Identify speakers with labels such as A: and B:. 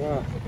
A: Yeah.